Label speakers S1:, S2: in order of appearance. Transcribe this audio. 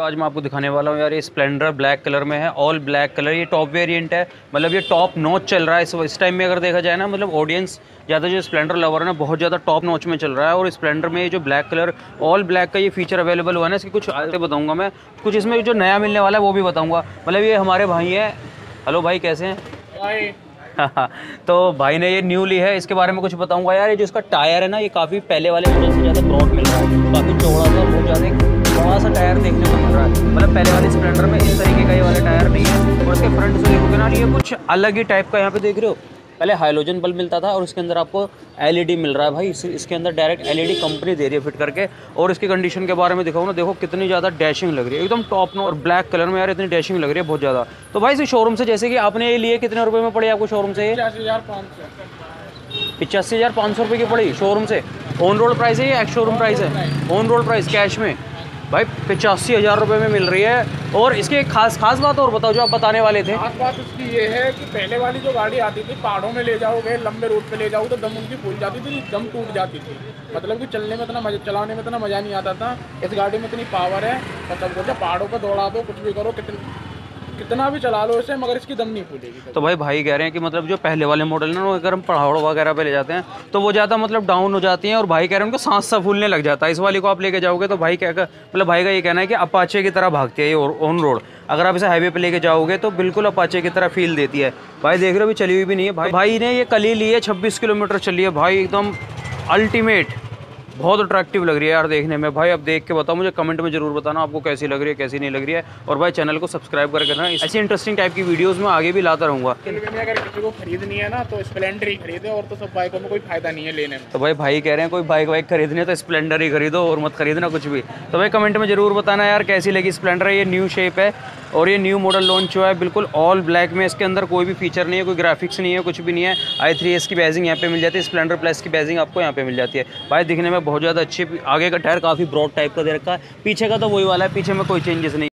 S1: तो आज मैं आपको दिखाने वाला हूँ यार ये स्प्लेंडर ब्लैक कलर में है ऑल ब्लैक कलर ये टॉप वेरिएंट है। मतलब ये टॉप नॉच चल रहा है इस इस टाइम में अगर देखा जाए ना मतलब ऑडियंस ज़्यादा जो स्प्लेंडर लवर है ना बहुत ज़्यादा टॉप नॉच में चल रहा है और स्प्लेंडर में ये जो ब्लैक कलर ऑल ब्लैक का ये फीचर अवेलेबल हुआ है ना इसकी कुछ आगे बताऊँगा मैं। कुछ इसमें जो नया मिलने वाला है वो भी बताऊँगा। मतलब ये हमारे भाई हैं। हेलो भाई कैसे हैं? तो भाई ने ये न्यू ली है इसके बारे में कुछ बताऊँगा यार। ये जो इसका टायर है ना ये काफ़ी पहले वाले मॉडल से ज़्यादा ब्रॉड मिल रहा है। काफ़ी चौड़ा सा बहुत ज़्यादा बड़ा सा टायर देखने को मिल रहा है। मतलब पहले वाले स्प्लेंडर में इस तरीके का ये वाला टायर नहीं है और इसके फ्रंट से देखोगे ना ये कुछ अलग ही टाइप का यहाँ पे देख रहे हो। पहले हाइलोजन बल्ब मिलता था और उसके अंदर आपको एलईडी मिल रहा है भाई। इस, इसके अंदर डायरेक्ट एलईडी कंपनी दे रही है फिट करके और इसकी कंडीशन के बारे में दिखाऊँ ना देखो कितनी ज़्यादा डैशिंग लग रही है। एकदम टॉप नो और ब्लैक कलर में यार इतनी डैशिंग लग रही है बहुत ज़्यादा। तो भाई इस शोरूम से जैसे कि आपने ये लिए कितने रुपए में पड़े आपको शोरूम से पिचासी हज़ार पाँच सौ रुपये की पड़ी शोरूम से। ऑन रोड प्राइस है या? एक्स शोरूम प्राइस है? ऑन रोड प्राइस कैश में? भाई, पचासी हज़ार रुपये में मिल रही है। और इसकी एक खास खास बात और बताओ, जो आप बताने वाले थे।
S2: खास बात उसकी ये है कि पहले वाली जो गाड़ी आती थी, पहाड़ों में ले जाओगे, लंबे रूट पे ले जाओ तो दम उनकी फूल जाती थी, दम टूट जाती थी। मतलब कि चलने में इतना मज़ा, चलाने में इतना मज़ा नहीं आता था। इस गाड़ी में इतनी पावर है मतलब पहाड़ों पर दौड़ा दो कुछ भी करो, कितनी कितना भी चला लो इसे, मगर इसकी दम नहीं फूलेगी
S1: तो भाई भाई कह रहे हैं कि मतलब जो पहले वाले मॉडल ना, अगर हम पहाड़ वगैरह पे ले जाते हैं तो वो ज़्यादा मतलब डाउन हो जाती हैं और भाई कह रहे हैं उनको सांस सा फूलने लग जाता है। इस वाली को आप लेके जाओगे तो भाई क्या मतलब भाई का ये कहना है कि अपाचे की तरह भागती है ये ऑन रोड अगर आप इसे हाईवे पे लेके जाओगे तो बिल्कुल अपाचे की तरह फील देती है। भाई देख रहे हो अभी चली हुई भी नहीं है। भाई भाई ने ये कल ली है, छब्बीस किलोमीटर चली है। भाई एकदम अल्टीमेट बहुत अट्रैक्टिव लग रही है यार देखने में। भाई अब देख के बताओ मुझे कमेंट में ज़रूर बताना आपको कैसी लग रही है कैसी नहीं लग रही है। और भाई चैनल को सब्सक्राइब करके ना ऐसी इंटरेस्टिंग टाइप की वीडियोस में आगे भी लाता रहूँगा।
S2: अगर किसी को खरीदनी है ना तो स्प्लेंडर ही खरीदे और तो सब बाइकों में कोई फ़ायदा नहीं है लेने में।
S1: तो भाई भाई कह रहे हैं कोई बाइक वाइक खरीदनी है तो स्प्लेंडर ही खरीदो और मत खरीदना कुछ भी। तो भाई कमेंट में ज़रूर बताना यार कैसी लगी स्प्लेंडर ये न्यू शेप है। और ये न्यू मॉडल लॉन्च हुआ है, बिल्कुल ऑल ब्लैक में, इसके अंदर कोई भी फीचर नहीं है, कोई ग्राफिक्स नहीं है, कुछ भी नहीं है। आई थ्री एस की बैजिंग यहाँ पे मिल जाती है स्प्लेंडर प्लस की बैजिंग आपको यहाँ पे मिल जाती है। भाई, दिखने में बहुत ज़्यादा अच्छी, आगे का टायर काफ़ी ब्रॉड टाइप का दे रखा है। पीछे का तो वही वाला है, पीछे में कोई चेंजेस नहीं।